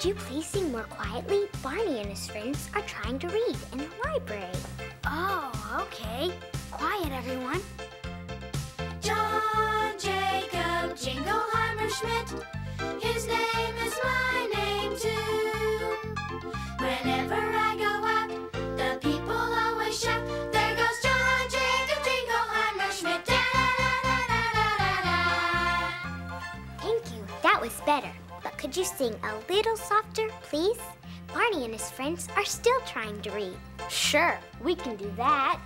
Could you please sing more quietly? Barney and his friends are trying to read in the library. Oh, okay. Quiet, everyone. John Jacob Jingleheimer Schmidt. His name is my name too. Whenever I go out, the people always shout, There goes John Jacob Jingleheimer Schmidt. Da da da da da da da. Thank you. That was better. Could you sing a little softer, please? Barney and his friends are still trying to read. Sure, we can do that.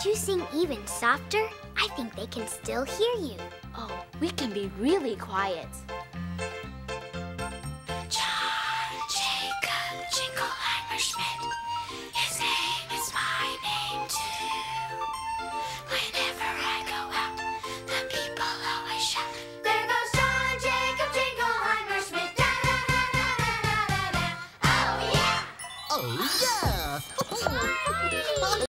Could you sing even softer? I think they can still hear you. Oh, we can be really quiet. John Jacob Jingleheimer Schmidt. His name is my name too. Whenever I go out, the people always shout. There goes John Jacob Jingleheimer Schmidt. Da da da da da da da. Oh yeah! Oh yeah!